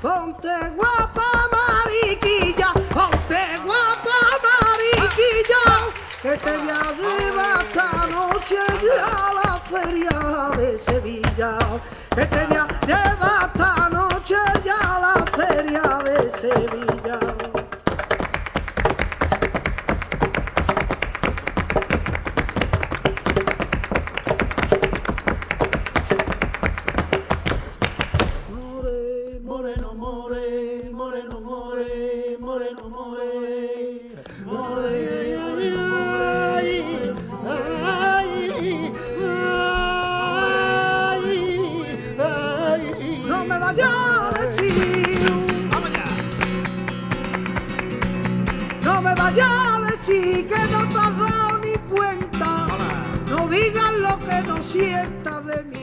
guapa mariquilla, ponte guapa mariquilla, que te voy a llevar esta noche a la feria de Sevilla, que te voy a moreno, more, more, ay, ay, ay, ay, no me vayas a decir, no me vayas a decir que no te has dado ni cuenta, no digas lo que no sientas de mí,